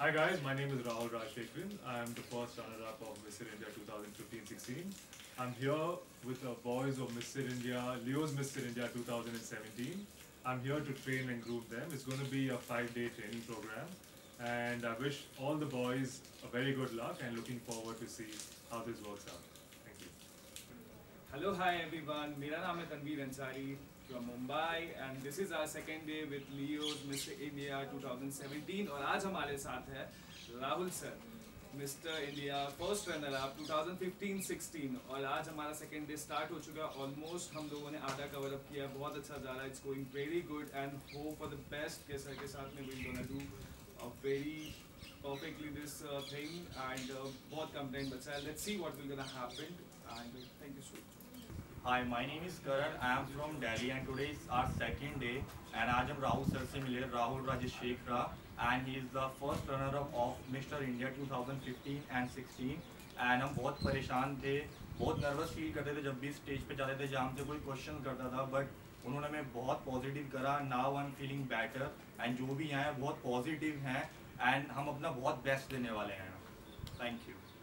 Hi guys, my name is Rahul Rajshekharan. I am the first runner-up of Mr. India 2015-16. I'm here with the boys of Mr. India, Leo's Mr. India 2017. I'm here to train and group them. It's going to be a five-day training program. And I wish all the boys a very good luck and looking forward to see how this works out. Hello hi everyone मेरा नाम है Tanveer Ansari from Mumbai and this is our second day with Leo's mister India 2017 और आज हमारे साथ है Rahul sir mister India first runner up 2015-16 और आज हमारा सेकेंड डे स्टार्ट हो चुका है। ऑलमोस्ट हम लोगों ने आधा कवर अप किया बहुत अच्छा जा रहा है। It's going very good and hope for the best के सर के साथ में will gonna do a very perfectly this uh, thing and uh, बहुत कंप्लेंट बचा है। Let's see what will gonna happen and uh, thank Hi, my name is Karan. I am from Delhi and today is our second day. And आज हम Rahul sir से मिले Rahul Rajesh Shekhara and he is the first runner up of Mr. India 2015 and 16. And हम बहुत परेशान थे बहुत nervous feel करते थे जब भी स्टेज पे जाते थे जहाँ हमसे कोई क्वेश्चन करता था बट उन्होंने हमें बहुत पॉजिटिव करा now I am feeling better and जो भी हैं बहुत पॉजिटिव हैं एंड हम अपना बहुत बेस्ट देने वाले हैं थैंक यू